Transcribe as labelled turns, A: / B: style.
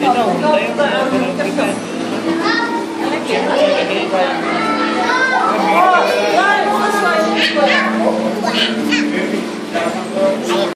A: Então, tem eu